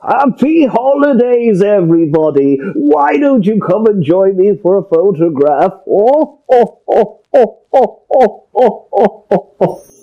Happy holidays, everybody! Why don't you come and join me for a photograph? Oh, oh, oh, oh, oh, oh, oh, oh, oh. oh.